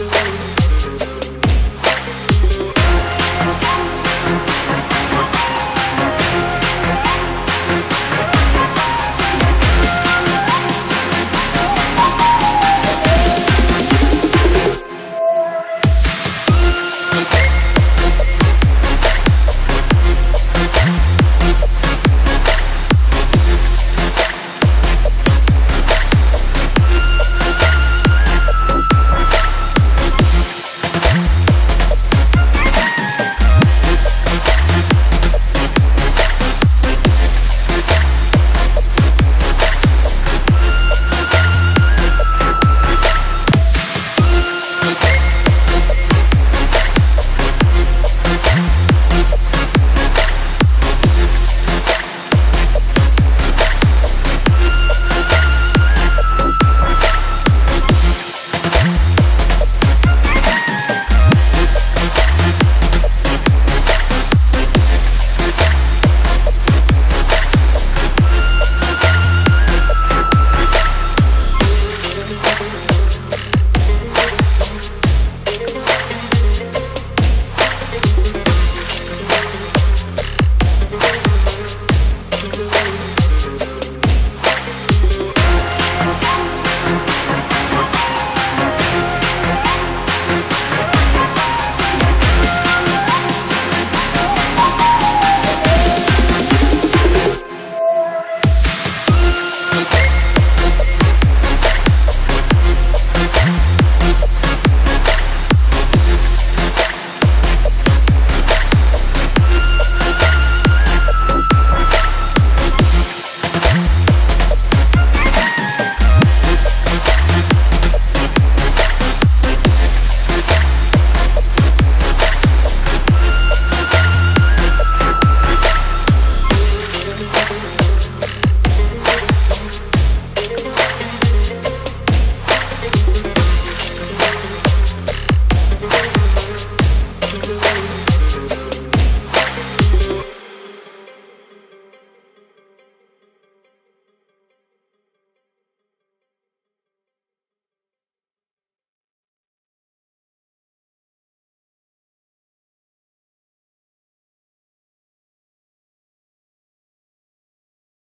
you.